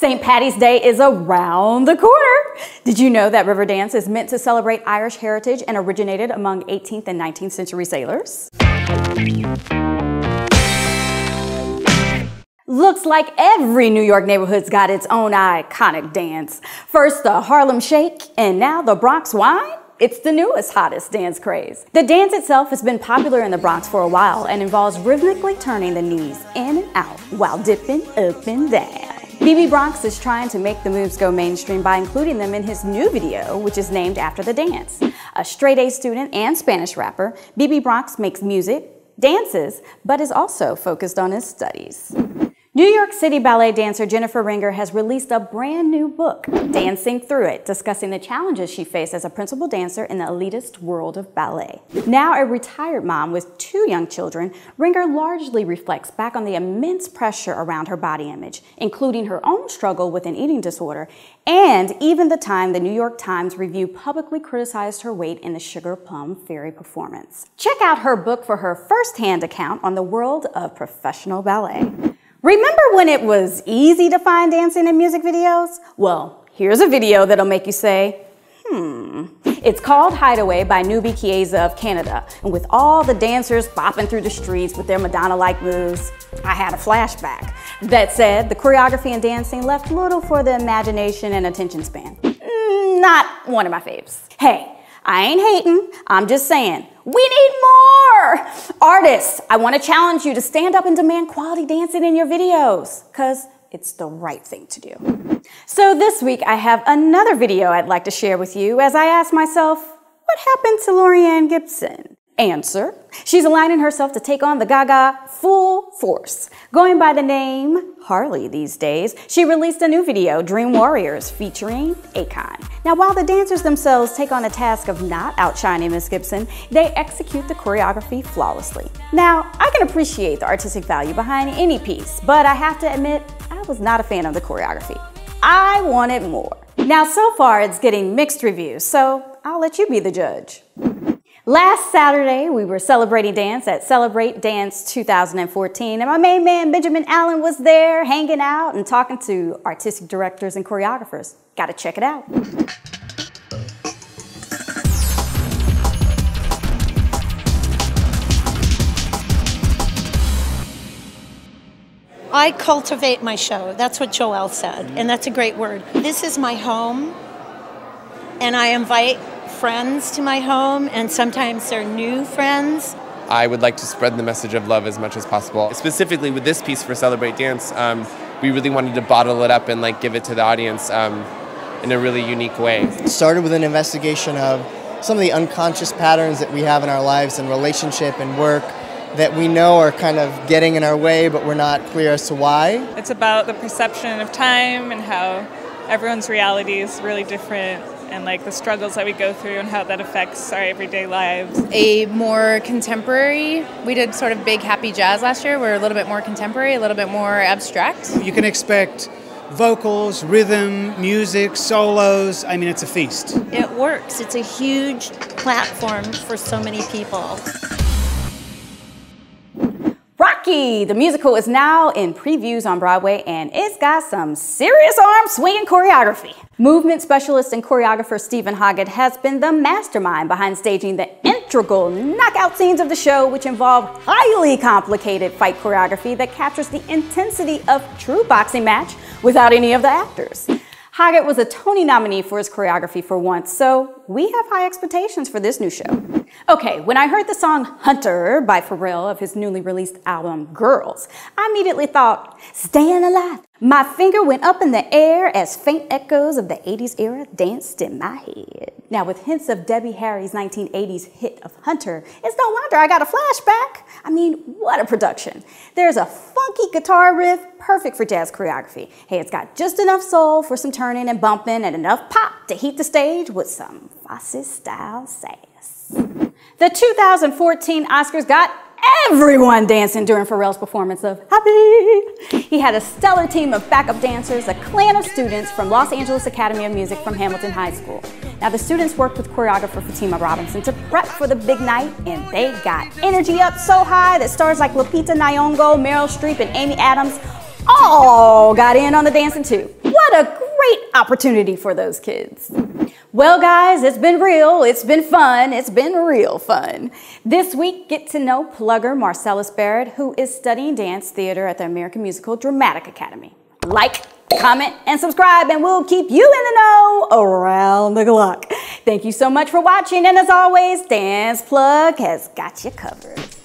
St. Patty's Day is around the corner. Did you know that Riverdance is meant to celebrate Irish heritage and originated among 18th and 19th century sailors? Looks like every New York neighborhood's got its own iconic dance. First the Harlem Shake, and now the Bronx Whine. It's the newest, hottest dance craze. The dance itself has been popular in the Bronx for a while and involves rhythmically turning the knees in and out while dipping up and down. BB Bronx is trying to make the moves go mainstream by including them in his new video, which is named after the dance. A straight A student and Spanish rapper, BB Bronx makes music, dances, but is also focused on his studies. New York City ballet dancer Jenifer Ringer has released a brand new book, Dancing Through It, discussing the challenges she faced as a principal dancer in the elitist world of ballet. Now a retired mom with two young children, Ringer largely reflects back on the immense pressure around her body image, including her own struggle with an eating disorder, and even the time the New York Times Review publicly criticized her weight in the Sugar Plum Fairy performance. Check out her book for her first-hand account on the world of professional ballet. Remember when it was easy to find dancing in music videos? Well, here's a video that'll make you say, hmm. It's called Hideaway by Newbie Kiesza of Canada. And with all the dancers bopping through the streets with their Madonna-like moves, I had a flashback. That said, the choreography and dancing left little for the imagination and attention span. Mm, not one of my faves. Hey, I ain't hating, I'm just saying, we need more! Artists, I want to challenge you to stand up and demand quality dancing in your videos, because it's the right thing to do. So this week I have another video I'd like to share with you as I ask myself, what happened to Laurieann Gibson? Answer, she's aligning herself to take on the Gaga full force. Going by the name Harlee these days, she released a new video, Dream Warriors, featuring Akon. Now, while the dancers themselves take on the task of not outshining Miss Gibson, they execute the choreography flawlessly. Now, I can appreciate the artistic value behind any piece, but I have to admit, I was not a fan of the choreography. I wanted more. Now, so far, it's getting mixed reviews, so I'll let you be the judge. Last Saturday, we were celebrating dance at Celebrate Dance 2014, and my main man, Benjamin Allen, was there hanging out and talking to artistic directors and choreographers. Gotta check it out. I cultivate my show. That's what Joel said, and that's a great word. This is my home, and I invite friends to my home, and sometimes they're new friends. I would like to spread the message of love as much as possible. Specifically with this piece for Celebrate Dance, um, we really wanted to bottle it up and like give it to the audience um, in a really unique way. It started with an investigation of some of the unconscious patterns that we have in our lives and relationship and work that we know are kind of getting in our way, but we're not clear as to why. It's about the perception of time and how everyone's reality is really different and like the struggles that we go through and how that affects our everyday lives. A more contemporary, we did sort of big happy jazz last year. We're a little bit more contemporary, a little bit more abstract. You can expect vocals, rhythm, music, solos. I mean, it's a feast. It works. It's a huge platform for so many people. Rocky, the musical, is now in previews on Broadway and it's got some serious arm swinging choreography. Movement specialist and choreographer Steven Hoggett has been the mastermind behind staging the integral knockout scenes of the show, which involve highly complicated fight choreography that captures the intensity of true boxing match without any of the actors. Hoggett was a Tony nominee for his choreography for once, so we have high expectations for this new show. Okay, when I heard the song Hunter by Pharrell of his newly released album Girls, I immediately thought, staying alive. My finger went up in the air as faint echoes of the 80s era danced in my head. Now, with hints of Debbie Harry's 1980s hit of Hunter, it's no wonder I got a flashback. I mean, what a production. There's a funky guitar riff, perfect for jazz choreography. Hey, it's got just enough soul for some turning and bumping and enough pop to heat the stage with some Fosse style sass. The 2014 Oscars got everyone dancing during Pharrell's performance of Happy. He had a stellar team of backup dancers, a clan of students from Los Angeles Academy of Music from Hamilton High School. Now the students worked with choreographer Fatima Robinson to prep for the big night and they got energy up so high that stars like Lupita Nyong'o, Meryl Streep, and Amy Adams all got in on the dancing too. What a great opportunity for those kids. Well, guys, it's been real, it's been fun, it's been real fun. This week, get to know plugger Marcelis Barrett, who is studying dance theater at the American Musical Dramatic Academy. Like, comment, and subscribe, and we'll keep you in the know around the clock. Thank you so much for watching, and as always, Dance Plug has got you covered.